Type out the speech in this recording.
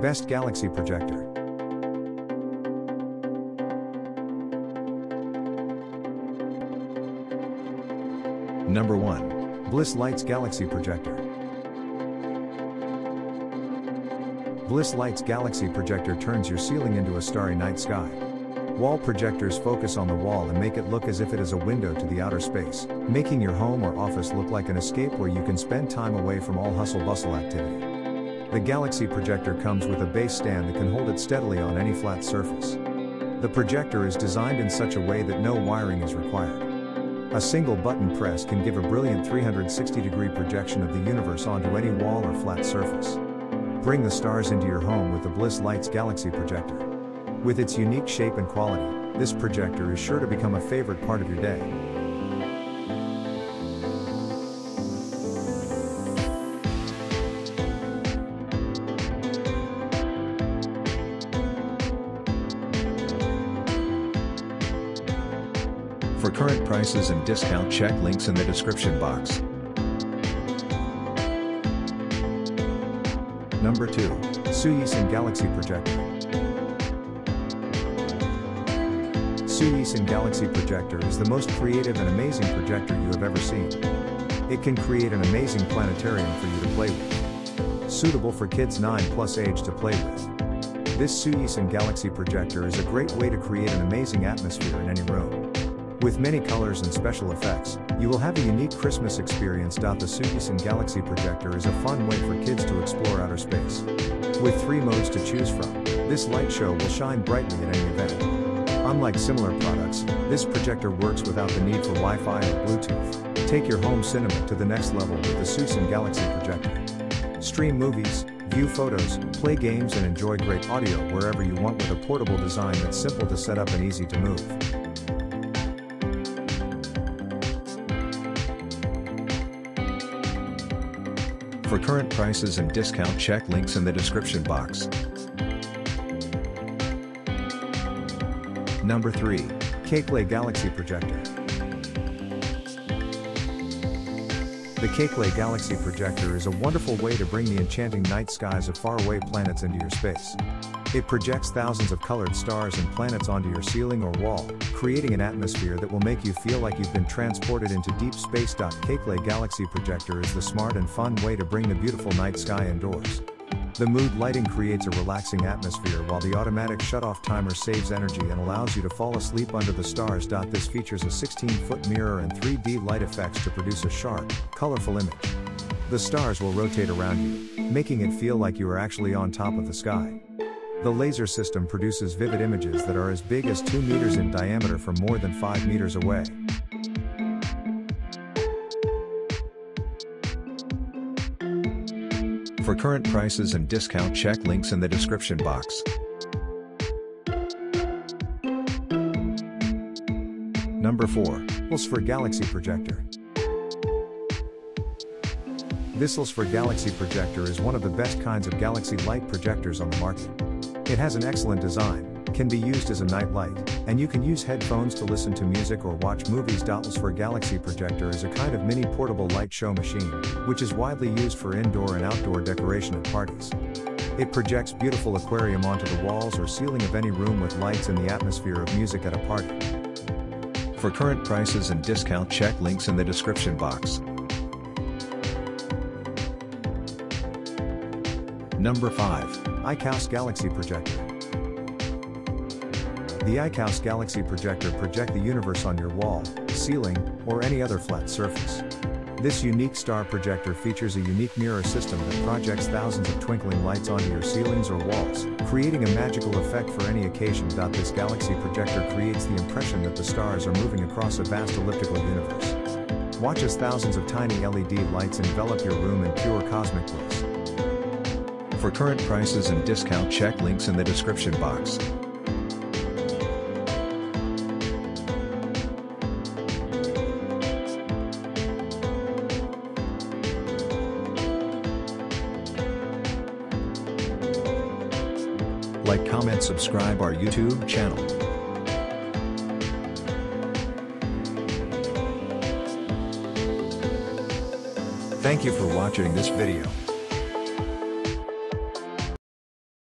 Best Galaxy Projector. Number 1. BlissLights Galaxy Projector. BlissLights Galaxy Projector turns your ceiling into a starry night sky. Wall projectors focus on the wall and make it look as if it is a window to the outer space, making your home or office look like an escape where you can spend time away from all hustle bustle activity. The Galaxy projector comes with a base stand that can hold it steadily on any flat surface. The projector is designed in such a way that no wiring is required. A single button press can give a brilliant 360 degree projection of the universe onto any wall or flat surface. Bring the stars into your home with the BlissLights Galaxy projector. With its unique shape and quality, this projector is sure to become a favorite part of your day. For current prices and discount check links in the description box. Number 2. Suyeeson Galaxy Projector. Suyeeson Galaxy Projector is the most creative and amazing projector you have ever seen. It can create an amazing planetarium for you to play with. Suitable for kids 9 plus age to play with. This Suyeeson Galaxy Projector is a great way to create an amazing atmosphere in any room. With many colors and special effects, you will have a unique Christmas experience. The Suyeeson Galaxy Projector is a fun way for kids to explore outer space. With three modes to choose from, this light show will shine brightly at any event. Unlike similar products, this projector works without the need for Wi-Fi or Bluetooth. Take your home cinema to the next level with the Suyeeson Galaxy Projector. Stream movies, view photos, play games and enjoy great audio wherever you want with a portable design that's simple to set up and easy to move. For current prices and discount check links in the description box. Number 3. Cayclay Galaxy Projector. The Cayclay Galaxy Projector is a wonderful way to bring the enchanting night skies of faraway planets into your space. It projects thousands of colored stars and planets onto your ceiling or wall, creating an atmosphere that will make you feel like you've been transported into deep space. Cayclay Galaxy Projector is the smart and fun way to bring the beautiful night sky indoors. The mood lighting creates a relaxing atmosphere while the automatic shut-off timer saves energy and allows you to fall asleep under the stars. This features a 16-foot mirror and 3D light effects to produce a sharp, colorful image. The stars will rotate around you, making it feel like you are actually on top of the sky. The laser system produces vivid images that are as big as 2 meters in diameter from more than 5 meters away. For current prices and discount check links in the description box. Number 4. for Galaxy Projector. This for Galaxy Projector is one of the best kinds of galaxy light projectors on the market. It has an excellent design, can be used as a night light, and you can use headphones to listen to music or watch movies. Dotless for Galaxy Projector is a kind of mini portable light show machine, which is widely used for indoor and outdoor decoration at parties. It projects beautiful aquarium onto the walls or ceiling of any room with lights and the atmosphere of music at a party. For current prices and discount check links in the description box. Number 5. Eicaus Galaxy Projector. The Eicaus Galaxy Projector project the universe on your wall, ceiling, or any other flat surface. This unique star projector features a unique mirror system that projects thousands of twinkling lights onto your ceilings or walls, creating a magical effect for any occasion. This galaxy projector creates the impression that the stars are moving across a vast elliptical universe. Watch as thousands of tiny LED lights envelop your room in pure cosmic bliss. For current prices and discount check links in the description box. Like comment subscribe our YouTube channel. Thank you for watching this video.